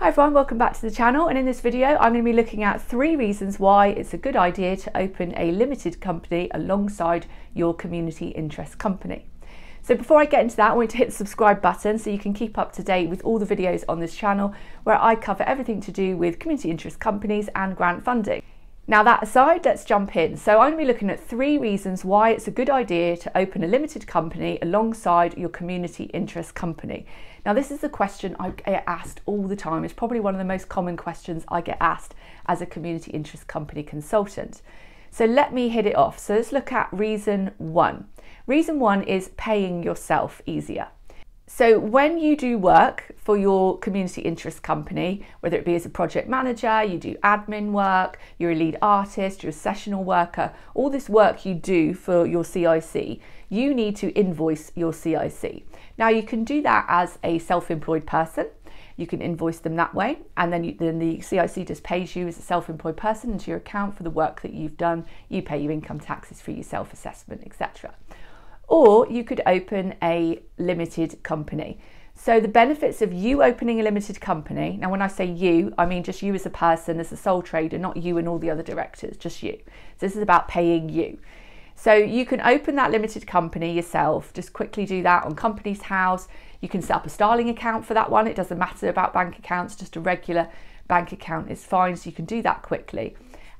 Hi everyone, welcome back to the channel and in this video I'm going to be looking at three reasons why it's a good idea to open a limited company alongside your community interest company. So before I get into that I want you to hit the subscribe button so you can keep up to date with all the videos on this channel where I cover everything to do with community interest companies and grant funding. Now that aside, let's jump in. So I'm going to be looking at three reasons why it's a good idea to open a limited company alongside your community interest company. Now this is a question I get asked all the time. It's probably one of the most common questions I get asked as a community interest company consultant. So let me hit it off. So let's look at reason one. Reason one is paying yourself easier. So when you do work for your community interest company, whether it be as a project manager, you do admin work, you're a lead artist, you're a sessional worker, all this work you do for your CIC, you need to invoice your CIC. Now you can do that as a self-employed person. You can invoice them that way, and then, you, then the CIC just pays you as a self-employed person into your account for the work that you've done. You pay your income taxes for your self-assessment, etc or you could open a limited company. So the benefits of you opening a limited company, now when I say you, I mean just you as a person, as a sole trader, not you and all the other directors, just you. So this is about paying you. So you can open that limited company yourself, just quickly do that on Companies House. You can set up a Starling account for that one. It doesn't matter about bank accounts, just a regular bank account is fine. So you can do that quickly.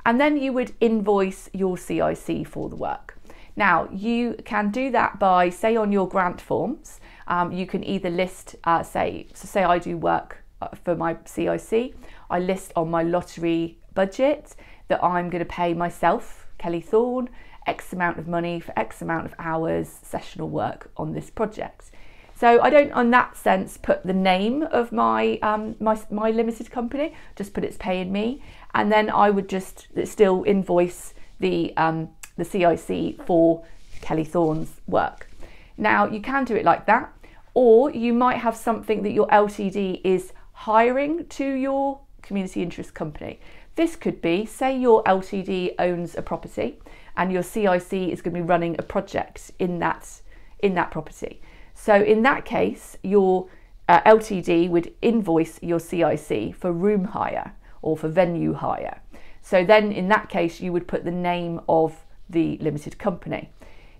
And then you would invoice your CIC for the work. Now, you can do that by, say, on your grant forms, um, you can either list, uh, say, so say I do work uh, for my CIC, I list on my lottery budget that I'm going to pay myself, Kelly Thorne, X amount of money for X amount of hours sessional work on this project. So I don't, on that sense, put the name of my um, my my limited company. Just put it's paying me, and then I would just still invoice the um, the CIC for Kelly Thorne's work. Now, you can do it like that, or you might have something that your LTD is hiring to your community interest company. This could be, say, your LTD owns a property and your CIC is going to be running a project in that, in that property. So, in that case, your uh, LTD would invoice your CIC for room hire or for venue hire. So, then in that case, you would put the name of the limited company.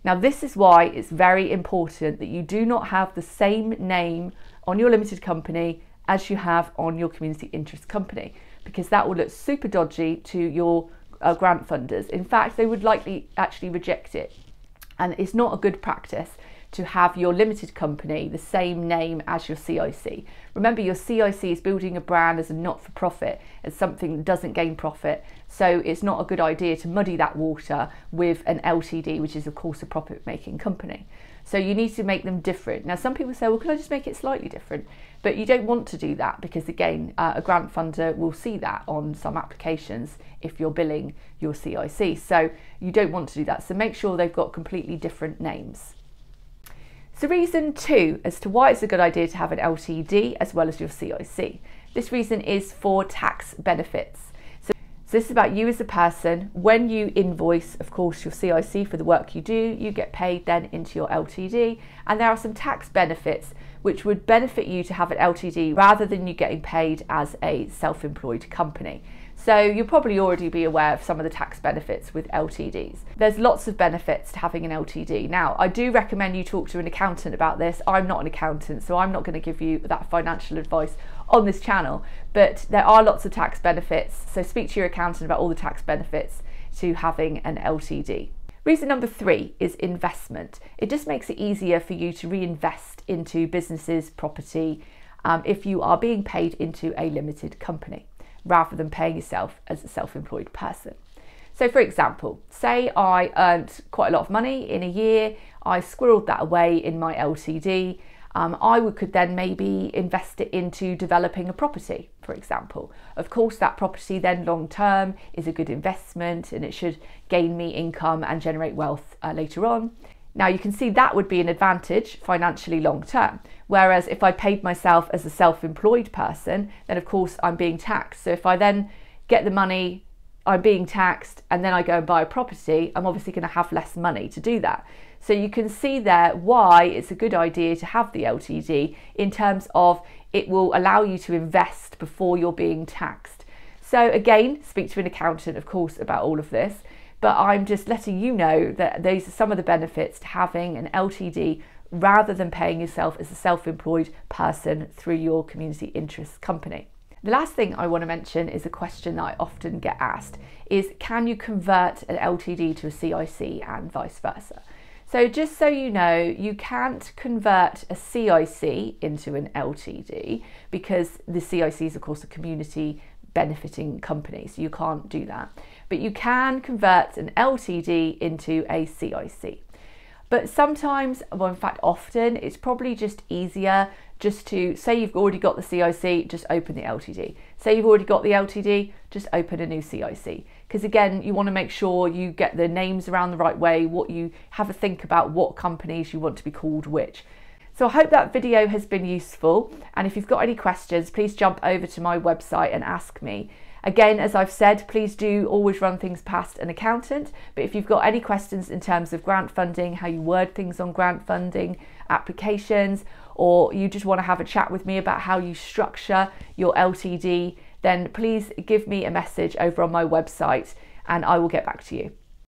Now, this is why it's very important that you do not have the same name on your limited company as you have on your community interest company, because that will look super dodgy to your uh, grant funders. In fact, they would likely actually reject it. And it's not a good practice to have your limited company the same name as your CIC. Remember, your CIC is building a brand as a not for profit, as something that doesn't gain profit. So it's not a good idea to muddy that water with an LTD, which is, of course, a profit making company. So you need to make them different. Now, some people say, well, can I just make it slightly different? But you don't want to do that because, again, uh, a grant funder will see that on some applications if you're billing your CIC. So you don't want to do that. So make sure they've got completely different names. So reason two as to why it's a good idea to have an LTD as well as your CIC. This reason is for tax benefits. So, so this is about you as a person. When you invoice, of course, your CIC for the work you do, you get paid then into your LTD. And there are some tax benefits which would benefit you to have an LTD rather than you getting paid as a self-employed company. So you'll probably already be aware of some of the tax benefits with LTDs. There's lots of benefits to having an LTD. Now, I do recommend you talk to an accountant about this. I'm not an accountant, so I'm not going to give you that financial advice on this channel, but there are lots of tax benefits. So speak to your accountant about all the tax benefits to having an LTD. Reason number three is investment. It just makes it easier for you to reinvest into businesses, property, um, if you are being paid into a limited company rather than paying yourself as a self employed person. So, for example, say I earned quite a lot of money in a year, I squirreled that away in my LTD. Um, I would, could then maybe invest it into developing a property, for example. Of course, that property then long term is a good investment and it should gain me income and generate wealth uh, later on. Now you can see that would be an advantage financially long term. Whereas if I paid myself as a self-employed person, then of course I'm being taxed. So if I then get the money, I'm being taxed, and then I go and buy a property, I'm obviously going to have less money to do that. So you can see there why it's a good idea to have the LTD in terms of it will allow you to invest before you're being taxed. So, again, speak to an accountant, of course, about all of this, but I'm just letting you know that those are some of the benefits to having an LTD rather than paying yourself as a self employed person through your community interest company. The last thing I want to mention is a question that I often get asked is can you convert an LTD to a CIC and vice versa? So just so you know, you can't convert a CIC into an LTD because the CIC is of course a community benefiting company, so you can't do that. But you can convert an LTD into a CIC. But sometimes, well, in fact, often, it's probably just easier just to say you've already got the CIC, just open the LTD. Say you've already got the LTD, just open a new CIC. Because again, you want to make sure you get the names around the right way, what you have a think about what companies you want to be called which. So I hope that video has been useful. And if you've got any questions, please jump over to my website and ask me. Again, as I've said, please do always run things past an accountant. But if you've got any questions in terms of grant funding, how you word things on grant funding, applications, or you just want to have a chat with me about how you structure your LTD, then please give me a message over on my website and I will get back to you.